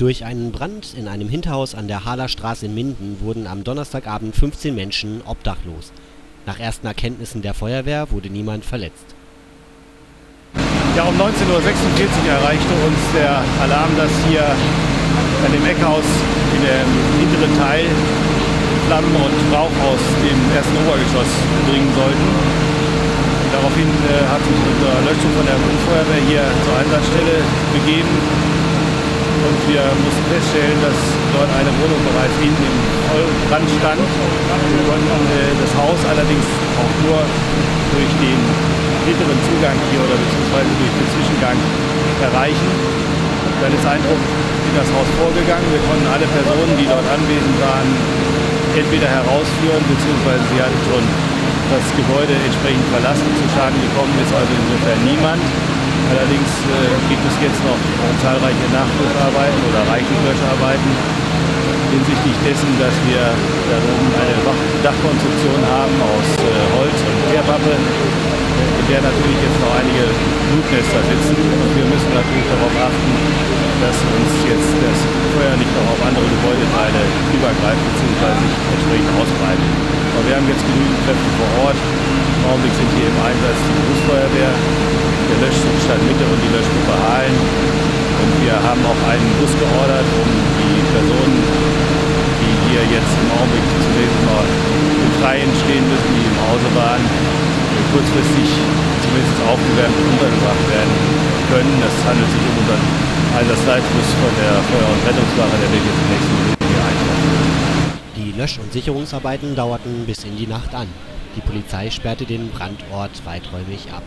Durch einen Brand in einem Hinterhaus an der Hahler Straße in Minden wurden am Donnerstagabend 15 Menschen obdachlos. Nach ersten Erkenntnissen der Feuerwehr wurde niemand verletzt. Ja, um 19.46 Uhr erreichte uns der Alarm, dass hier an dem Eckhaus in dem hinteren Teil Flammen und Rauch aus dem ersten Obergeschoss dringen sollten. Daraufhin äh, hat sich unser Löschzug von der Bundesfeuerwehr hier zur Einsatzstelle begeben und wir mussten feststellen, dass dort eine Wohnung bereits hinten im Vollbrand stand. Wir konnten äh, das Haus allerdings auch nur durch den hinteren Zugang hier oder beziehungsweise durch den Zwischengang erreichen. Dann ist Eindruck in das Haus vorgegangen. Wir konnten alle Personen, die dort anwesend waren, entweder herausführen, beziehungsweise sie hatten schon das Gebäude entsprechend verlassen. Zu Schaden gekommen ist also insofern niemand. Allerdings äh, gibt es jetzt noch zahlreiche Nachdruckarbeiten oder Reichenlöscharbeiten hinsichtlich dessen, dass wir da oben eine Dachkonstruktion haben aus äh, Holz und Teerpappe, in der natürlich jetzt noch einige Blutnester sitzen. Und wir müssen natürlich darauf achten, dass uns jetzt das Feuer nicht noch auf andere Gebäudeteile übergreift bzw. sich entsprechend ausbreitet. Aber wir haben jetzt genügend Kräfte vor Ort. Im Augenblick sind hier im Einsatz die Berufsfeuerwehr, der Löschzug Stadtmitte und die Löschgruppe Halen. Und wir haben auch einen Bus geordert, um die Personen, die hier jetzt im Augenblick zunächst mal im Freien stehen müssen, die im Hause waren, kurzfristig zumindest aufgewärmt und untergebracht werden können. Das handelt sich um unseren Einsatzleitbus von der Feuer- und Rettungswache, der wird jetzt den nächsten Minuten hier eintreffen. Die Lösch- und Sicherungsarbeiten dauerten bis in die Nacht an. Die Polizei sperrte den Brandort weiträumig ab